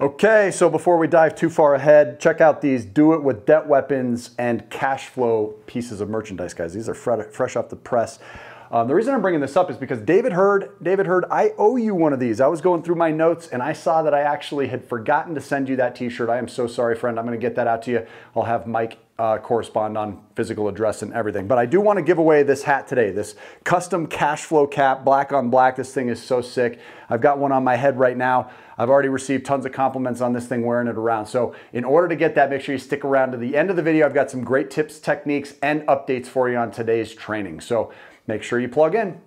Okay, so before we dive too far ahead, check out these Do It With Debt Weapons and Cash Flow pieces of merchandise, guys. These are fresh off the press. Um, the reason I'm bringing this up is because David Hurd, David Hurd, I owe you one of these. I was going through my notes and I saw that I actually had forgotten to send you that t-shirt. I am so sorry, friend. I'm gonna get that out to you. I'll have Mike uh, correspond on physical address and everything. But I do want to give away this hat today, this custom cash flow cap, black on black. This thing is so sick. I've got one on my head right now. I've already received tons of compliments on this thing wearing it around. So in order to get that, make sure you stick around to the end of the video. I've got some great tips, techniques, and updates for you on today's training. So make sure you plug in.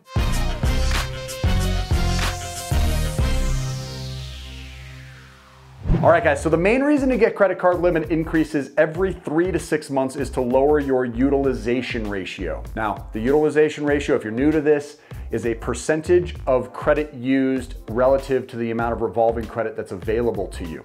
All right, guys, so the main reason to get credit card limit increases every three to six months is to lower your utilization ratio. Now, the utilization ratio, if you're new to this, is a percentage of credit used relative to the amount of revolving credit that's available to you.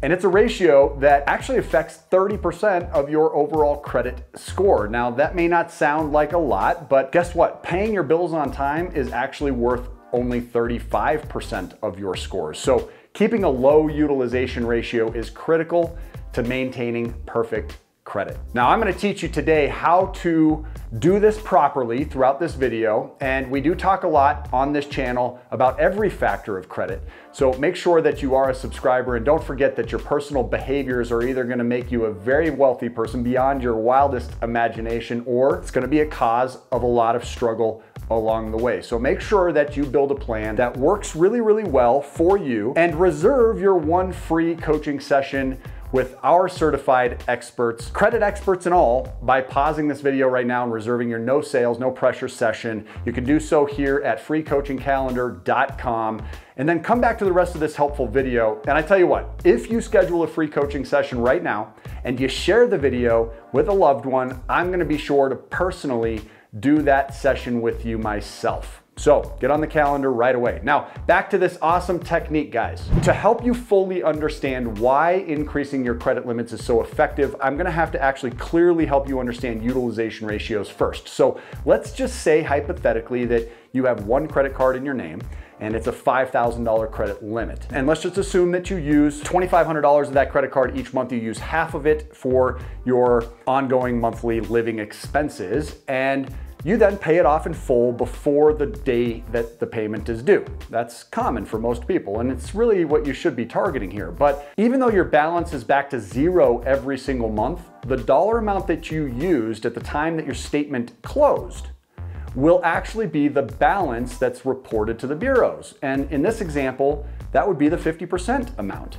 And it's a ratio that actually affects 30% of your overall credit score. Now, that may not sound like a lot, but guess what? Paying your bills on time is actually worth only 35% of your scores. So keeping a low utilization ratio is critical to maintaining perfect credit. Now I'm gonna teach you today how to do this properly throughout this video. And we do talk a lot on this channel about every factor of credit. So make sure that you are a subscriber and don't forget that your personal behaviors are either gonna make you a very wealthy person beyond your wildest imagination, or it's gonna be a cause of a lot of struggle along the way. So make sure that you build a plan that works really, really well for you and reserve your one free coaching session with our certified experts, credit experts and all, by pausing this video right now and reserving your no sales, no pressure session. You can do so here at freecoachingcalendar.com and then come back to the rest of this helpful video. And I tell you what, if you schedule a free coaching session right now and you share the video with a loved one, I'm gonna be sure to personally do that session with you myself. So get on the calendar right away. Now, back to this awesome technique, guys. To help you fully understand why increasing your credit limits is so effective, I'm gonna have to actually clearly help you understand utilization ratios first. So let's just say hypothetically that you have one credit card in your name and it's a $5,000 credit limit. And let's just assume that you use $2,500 of that credit card each month. You use half of it for your ongoing monthly living expenses and you then pay it off in full before the day that the payment is due. That's common for most people, and it's really what you should be targeting here. But even though your balance is back to zero every single month, the dollar amount that you used at the time that your statement closed will actually be the balance that's reported to the bureaus. And in this example, that would be the 50% amount.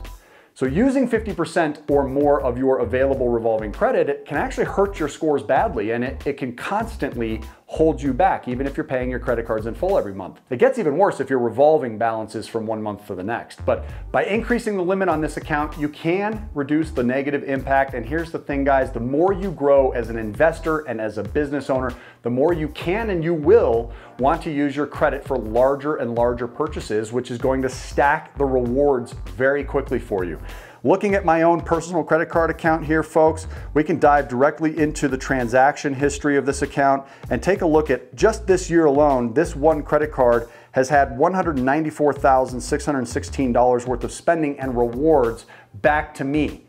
So using 50% or more of your available revolving credit can actually hurt your scores badly and it, it can constantly hold you back, even if you're paying your credit cards in full every month. It gets even worse if you're revolving balances from one month to the next. But by increasing the limit on this account, you can reduce the negative impact. And here's the thing, guys, the more you grow as an investor and as a business owner, the more you can and you will want to use your credit for larger and larger purchases, which is going to stack the rewards very quickly for you. Looking at my own personal credit card account here, folks, we can dive directly into the transaction history of this account and take a look at just this year alone, this one credit card has had $194,616 worth of spending and rewards back to me.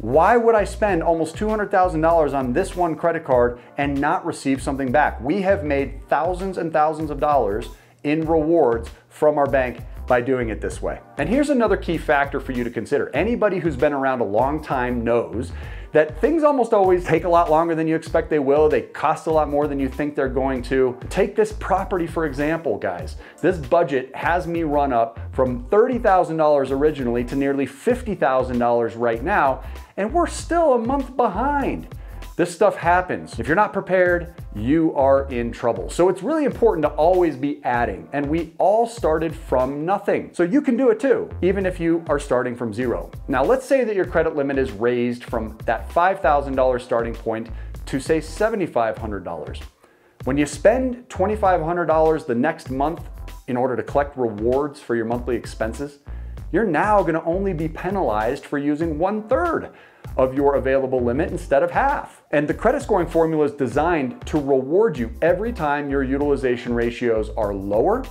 Why would I spend almost $200,000 on this one credit card and not receive something back? We have made thousands and thousands of dollars in rewards from our bank by doing it this way. And here's another key factor for you to consider. Anybody who's been around a long time knows that things almost always take a lot longer than you expect they will. They cost a lot more than you think they're going to. Take this property, for example, guys. This budget has me run up from $30,000 originally to nearly $50,000 right now, and we're still a month behind. This stuff happens. If you're not prepared, you are in trouble. So it's really important to always be adding. And we all started from nothing. So you can do it too, even if you are starting from zero. Now let's say that your credit limit is raised from that $5,000 starting point to say $7,500. When you spend $2,500 the next month in order to collect rewards for your monthly expenses, you're now gonna only be penalized for using one third of your available limit instead of half. And the credit scoring formula is designed to reward you every time your utilization ratios are lower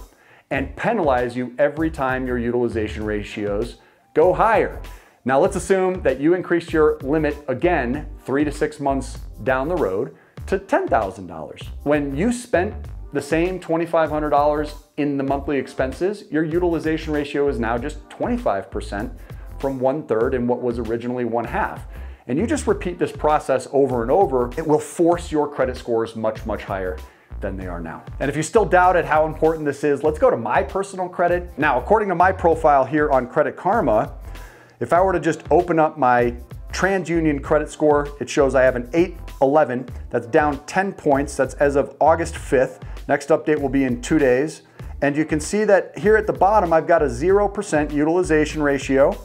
and penalize you every time your utilization ratios go higher. Now let's assume that you increase your limit again three to six months down the road to $10,000. When you spent the same $2,500 in the monthly expenses, your utilization ratio is now just 25% from one third in what was originally one half. And you just repeat this process over and over, it will force your credit scores much, much higher than they are now. And if you still doubted how important this is, let's go to my personal credit. Now, according to my profile here on Credit Karma, if I were to just open up my TransUnion credit score, it shows I have an 811. That's down 10 points. That's as of August 5th. Next update will be in two days. And you can see that here at the bottom, I've got a 0% utilization ratio,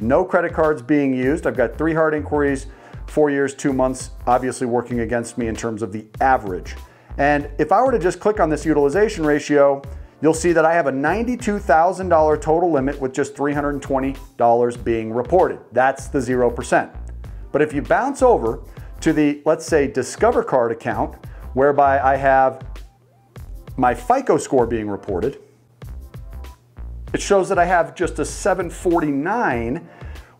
no credit cards being used. I've got three hard inquiries, four years, two months, obviously working against me in terms of the average. And if I were to just click on this utilization ratio, you'll see that I have a $92,000 total limit with just $320 being reported. That's the 0%. But if you bounce over to the, let's say, Discover Card account, whereby I have my FICO score being reported, it shows that I have just a 749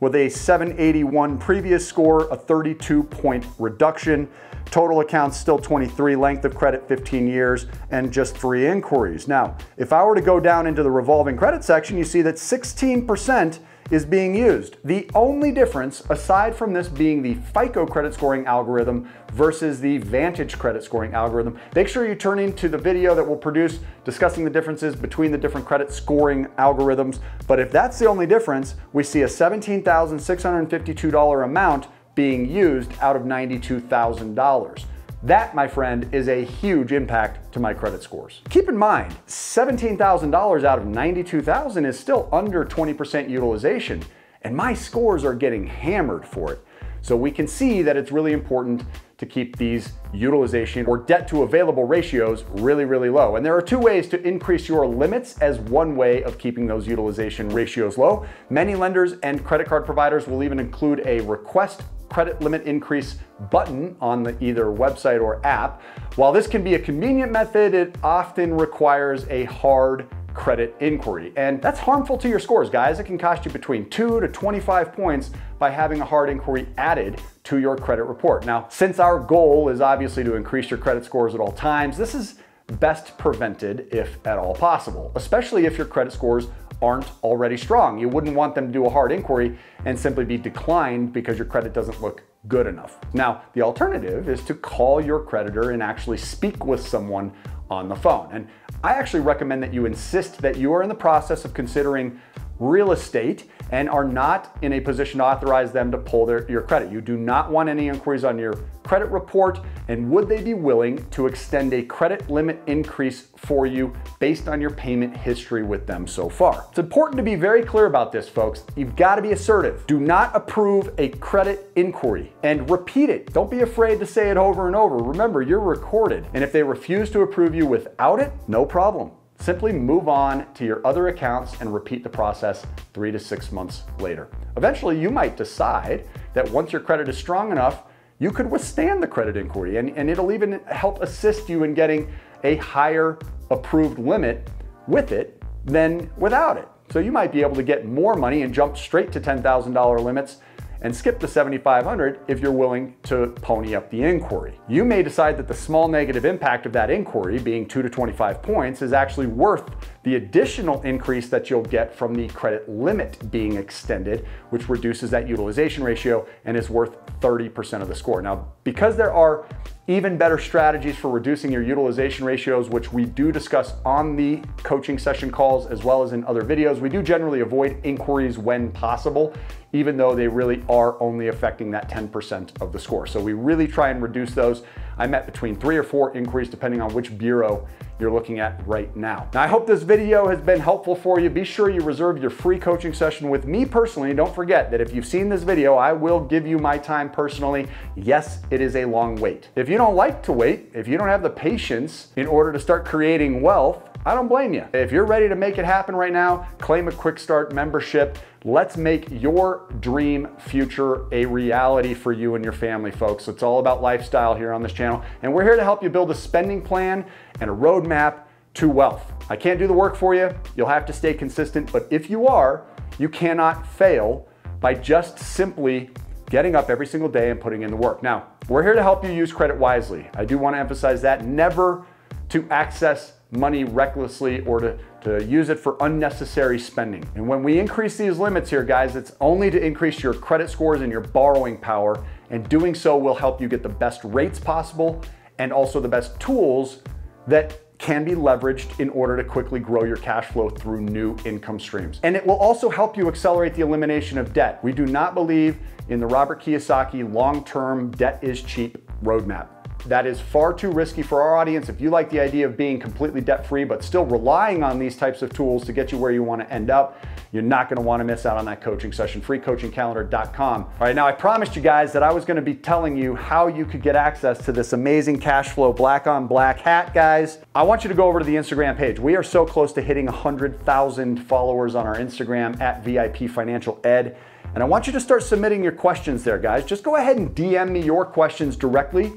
with a 781 previous score, a 32 point reduction. Total accounts still 23, length of credit 15 years, and just three inquiries. Now, if I were to go down into the revolving credit section, you see that 16% is being used. The only difference, aside from this being the FICO credit scoring algorithm versus the Vantage credit scoring algorithm, make sure you turn into the video that we'll produce discussing the differences between the different credit scoring algorithms. But if that's the only difference, we see a $17,652 amount being used out of $92,000. That, my friend, is a huge impact to my credit scores. Keep in mind, $17,000 out of 92,000 is still under 20% utilization, and my scores are getting hammered for it. So we can see that it's really important to keep these utilization or debt to available ratios really, really low. And there are two ways to increase your limits as one way of keeping those utilization ratios low. Many lenders and credit card providers will even include a request credit limit increase button on the either website or app. While this can be a convenient method, it often requires a hard credit inquiry. And that's harmful to your scores, guys. It can cost you between 2 to 25 points by having a hard inquiry added to your credit report. Now, since our goal is obviously to increase your credit scores at all times, this is best prevented if at all possible, especially if your credit scores aren't already strong. You wouldn't want them to do a hard inquiry and simply be declined because your credit doesn't look good enough. Now, the alternative is to call your creditor and actually speak with someone on the phone. And I actually recommend that you insist that you are in the process of considering real estate and are not in a position to authorize them to pull their, your credit. You do not want any inquiries on your credit report and would they be willing to extend a credit limit increase for you based on your payment history with them so far. It's important to be very clear about this, folks. You've got to be assertive. Do not approve a credit inquiry and repeat it. Don't be afraid to say it over and over. Remember, you're recorded. And if they refuse to approve you without it, no problem. Simply move on to your other accounts and repeat the process three to six months later. Eventually, you might decide that once your credit is strong enough, you could withstand the credit inquiry and, and it'll even help assist you in getting a higher approved limit with it than without it. So you might be able to get more money and jump straight to $10,000 limits and skip the 7,500 if you're willing to pony up the inquiry. You may decide that the small negative impact of that inquiry, being 2 to 25 points, is actually worth the additional increase that you'll get from the credit limit being extended, which reduces that utilization ratio and is worth 30% of the score. Now, because there are even better strategies for reducing your utilization ratios, which we do discuss on the coaching session calls as well as in other videos. We do generally avoid inquiries when possible, even though they really are only affecting that 10% of the score. So we really try and reduce those. I met between three or four inquiries depending on which bureau you're looking at right now. Now, I hope this video has been helpful for you. Be sure you reserve your free coaching session with me personally. Don't forget that if you've seen this video, I will give you my time personally. Yes, it is a long wait. If you don't like to wait, if you don't have the patience in order to start creating wealth, I don't blame you. If you're ready to make it happen right now, claim a quick start membership. Let's make your dream future a reality for you and your family, folks. It's all about lifestyle here on this channel. And we're here to help you build a spending plan and a roadmap to wealth. I can't do the work for you. You'll have to stay consistent. But if you are, You cannot fail by just simply getting up every single day and putting in the work. Now, we're here to help you use credit wisely. I do want to emphasize that never to access money recklessly or to, to use it for unnecessary spending. And when we increase these limits here, guys, it's only to increase your credit scores and your borrowing power. And doing so will help you get the best rates possible and also the best tools that can be leveraged in order to quickly grow your cash flow through new income streams. And it will also help you accelerate the elimination of debt. We do not believe in the Robert Kiyosaki long-term debt is cheap roadmap. That is far too risky for our audience. If you like the idea of being completely debt free, but still relying on these types of tools to get you where you want to end up, you're not going to want to miss out on that coaching session. Freecoachingcalendar.com. All right, now I promised you guys that I was going to be telling you how you could get access to this amazing cash flow black on black hat, guys. I want you to go over to the Instagram page. We are so close to hitting 100,000 followers on our Instagram at VIP Financial Ed. And I want you to start submitting your questions there, guys. Just go ahead and DM me your questions directly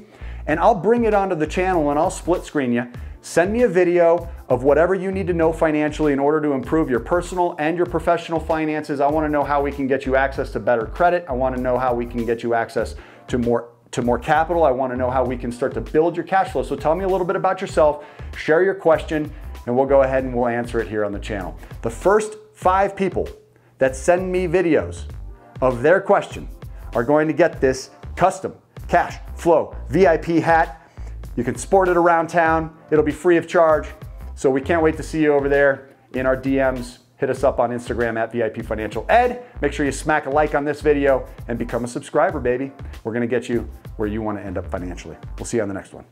and I'll bring it onto the channel and I'll split screen you. Send me a video of whatever you need to know financially in order to improve your personal and your professional finances. I want to know how we can get you access to better credit. I want to know how we can get you access to more to more capital. I want to know how we can start to build your cash flow. So tell me a little bit about yourself, share your question, and we'll go ahead and we'll answer it here on the channel. The first five people that send me videos of their question are going to get this custom cash flow VIP hat. You can sport it around town. It'll be free of charge. So we can't wait to see you over there in our DMs. Hit us up on Instagram at VIP Financial Ed. Make sure you smack a like on this video and become a subscriber, baby. We're gonna get you where you wanna end up financially. We'll see you on the next one.